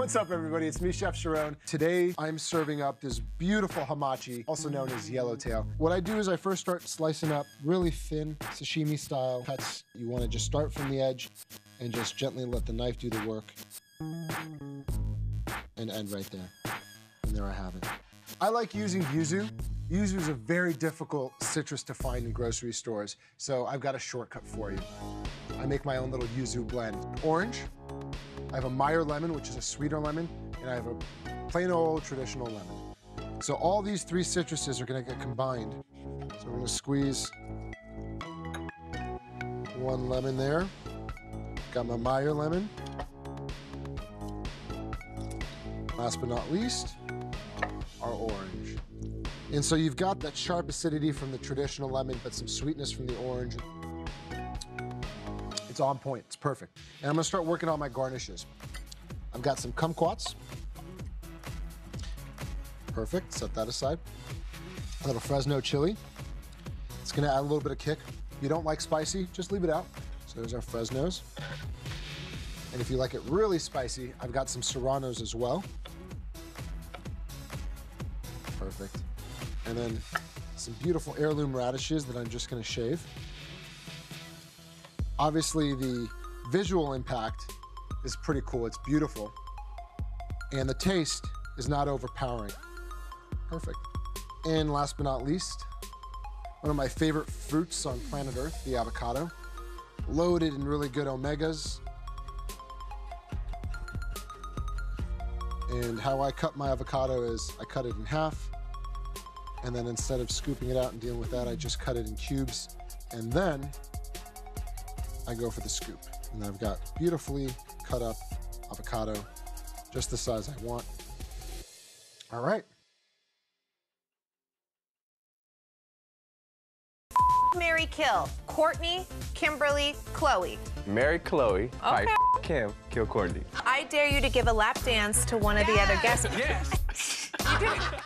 What's up, everybody? It's me, Chef Sharone. Today, I'm serving up this beautiful hamachi, also known as yellowtail. What I do is I first start slicing up really thin, sashimi style cuts. You want to just start from the edge and just gently let the knife do the work and end right there. And there I have it. I like using yuzu. Yuzu is a very difficult citrus to find in grocery stores, so I've got a shortcut for you. I make my own little yuzu blend. Orange, I have a Meyer lemon, which is a sweeter lemon, and I have a plain old traditional lemon. So all these three citruses are gonna get combined. So we're gonna squeeze one lemon there. Got my Meyer lemon. Last but not least, our orange. And so you've got that sharp acidity from the traditional lemon, but some sweetness from the orange. It's on point, it's perfect. And I'm gonna start working on my garnishes. I've got some kumquats. Perfect, set that aside. A little Fresno chili. It's gonna add a little bit of kick. If you don't like spicy, just leave it out. So there's our Fresnos. And if you like it really spicy, I've got some Serranos as well. Perfect. And then some beautiful heirloom radishes that I'm just gonna shave. Obviously, the visual impact is pretty cool. It's beautiful. And the taste is not overpowering. Perfect. And last but not least, one of my favorite fruits on planet Earth, the avocado. Loaded in really good omegas. And how I cut my avocado is I cut it in half. And then instead of scooping it out and dealing with that, I just cut it in cubes. And then I go for the scoop. And I've got beautifully cut up avocado, just the size I want. All right. Mary Kill, Courtney, Kimberly, Khloe. Mary Khloe. Hi, Okay. Kim. Kill Courtney. I dare you to give a lap dance to one of the other guests. Yes. You did it.